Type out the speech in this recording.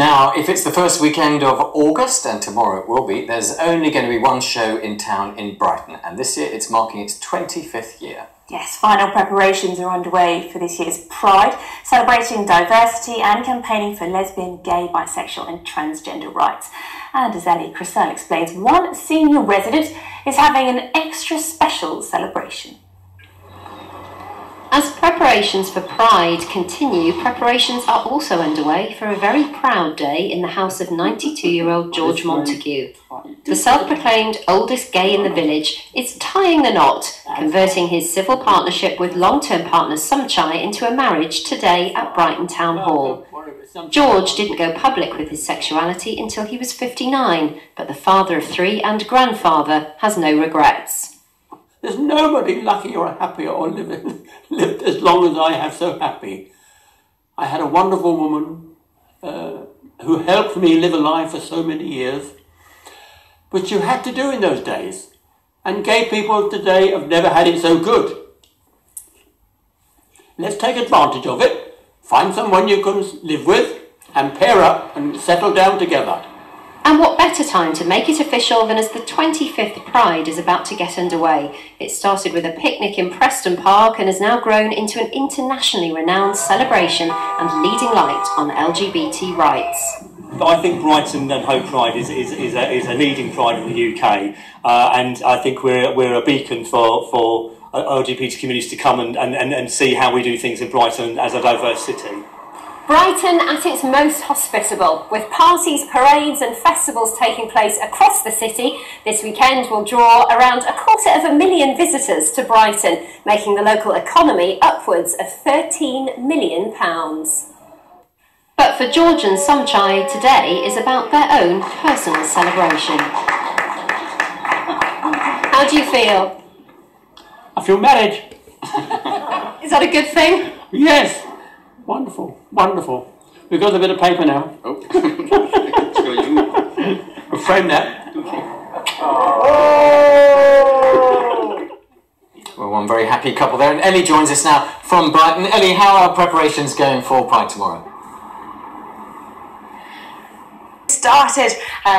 Now, if it's the first weekend of August, and tomorrow it will be, there's only going to be one show in town in Brighton, and this year it's marking its 25th year. Yes, final preparations are underway for this year's Pride, celebrating diversity and campaigning for lesbian, gay, bisexual, and transgender rights. And as Ellie Crisell explains, one senior resident is having an extra special celebration. As preparations for Pride continue, preparations are also underway for a very proud day in the house of 92 year old George Montague. The self proclaimed oldest gay in the village is tying the knot, converting his civil partnership with long term partner Somchai into a marriage today at Brighton Town Hall. George didn't go public with his sexuality until he was 59, but the father of three and grandfather has no regrets. There's nobody luckier or happier or living, lived as long as I have so happy. I had a wonderful woman uh, who helped me live a life for so many years, which you had to do in those days. And gay people today have never had it so good. Let's take advantage of it, find someone you can live with, and pair up and settle down together. And what better time to make it official than as the 25th Pride is about to get underway? It started with a picnic in Preston Park and has now grown into an internationally renowned celebration and leading light on LGBT rights. I think Brighton and Hove Pride is, is, is, a, is a leading pride in the UK, uh, and I think we're, we're a beacon for, for LGBT communities to come and, and, and see how we do things in Brighton as a diverse city. Brighton at its most hospitable, with parties, parades and festivals taking place across the city. This weekend will draw around a quarter of a million visitors to Brighton, making the local economy upwards of £13 million. But for George and Somchai, today is about their own personal celebration. How do you feel? I feel married. is that a good thing? Yes. Wonderful, wonderful. We've got a bit of paper now. Oh. we'll frame that. Well, one very happy couple there. And Ellie joins us now from Brighton. Ellie, how are preparations going for Pride tomorrow? Started. Uh